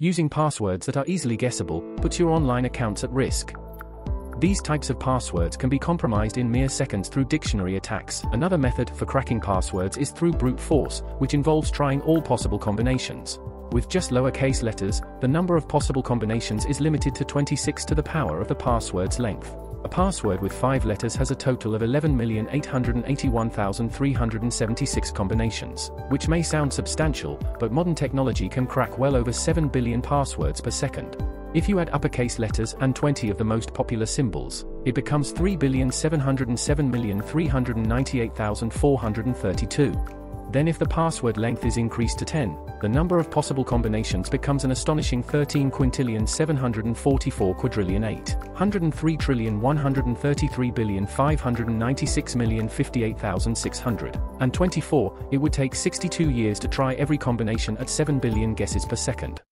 Using passwords that are easily guessable puts your online accounts at risk. These types of passwords can be compromised in mere seconds through dictionary attacks. Another method for cracking passwords is through brute force, which involves trying all possible combinations. With just lowercase letters, the number of possible combinations is limited to 26 to the power of the password's length. A password with 5 letters has a total of 11,881,376 combinations, which may sound substantial, but modern technology can crack well over 7 billion passwords per second. If you add uppercase letters and 20 of the most popular symbols, it becomes 3,707,398,432. Then if the password length is increased to 10, the number of possible combinations becomes an astonishing 13 quintillion 744 quadrillion 8, 103 trillion 133 billion 596 million 58,600, and 24, it would take 62 years to try every combination at 7 billion guesses per second.